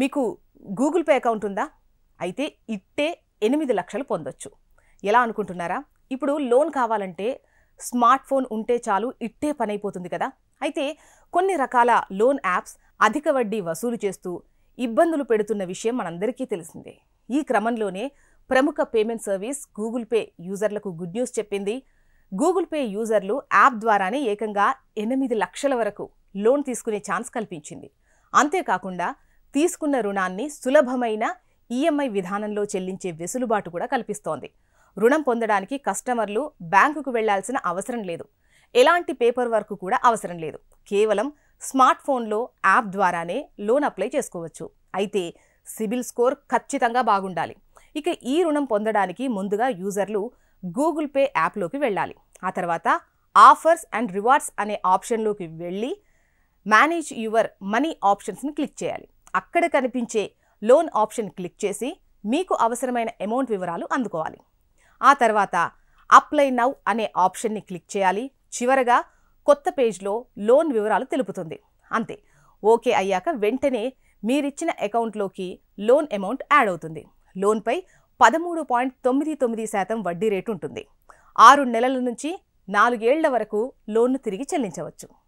మీకు Google pay account ఉందా? అయితే ఇట్టే ఎనిమిది లక్షలు పొందొచ్చు. ఎలా అనుకుంటున్నారా? ఇప్పుడు లోన్ కావాలంటే స్మార్ట్ ఫోన్ ఉంటే చాలు ఇట్టే పని అయిపోతుంది కదా. అయితే కొన్ని రకాల లోన్ యాప్స్ అధిక వడ్డీ వసూలు చేస్తూ ఇబ్బందులు పెడుతున్న విషయం మనందరికీ తెలిసిందే. ఈ క్రమంలోనే ప్రముఖ పేమెంట్ సర్వీస్ గూగుల్ పే యూజర్లకు గుడ్ న్యూస్ చెప్పింది. గూగుల్ పే యూజర్లు యాప్ ద్వారానే ఏకంగా ఎనిమిది లక్షల వరకు లోన్ తీసుకునే ఛాన్స్ కల్పించింది. అంతేకాకుండా తీసుకున్న రుణాన్ని సులభమైన ఈఎంఐ విధానంలో చెల్లించే వెసులుబాటు కూడా కల్పిస్తోంది. రుణం పొందడానికి కస్టమర్లు బ్యాంకుకు వెళ్ళాల్సిన అవసరం లేదు. ఎలాంటి పేపర్ వర్క్ కూడా అవసరం లేదు. కేవలం స్మార్ట్ ఫోన్లో యాప్ ద్వారానే లోన్ అప్లై చేసుకోవచ్చు. అయితే సిబిల్ స్కోర్ ఖచ్చితంగా బాగుండాలి. ఇక ఈ రుణం పొందడానికి ముందుగా యూజర్లు గూగుల్ పే యాప్లోకి వెళ్ళాలి. ఆ తర్వాత ఆఫర్స్ అండ్ రివార్డ్స్ అనే ఆప్షన్లోకి వెళ్ళి మేనేజ్ యువర్ మనీ ఆప్షన్స్ని క్లిక్ చేయాలి. అక్కడ కనిపించే లోన్ ఆప్షన్ క్లిక్ చేసి మీకు అవసరమైన అమౌంట్ వివరాలు అందుకోవాలి. ఆ తర్వాత అప్లై నౌ అనే ఆప్షన్ని క్లిక్ చేయాలి. చివరగా కొత్త పేజ్లో లోన్ వివరాలు తెలుపుతుంది. అంతే. ఓకే అయ్యాక వెంటనే మీరిచ్చిన అకౌంట్లోకి లోన్ అమౌంట్ యాడ్ అవుతుంది. లోన్పై పదమూడు పాయింట్ తొమ్మిది తొమ్మిది శాతం వడ్డీ రేటు ఉంటుంది. ఆరు నెలల నుంచి నాలుగేళ్ళ వరకు లోన్ను తిరిగి చెల్లించవచ్చు.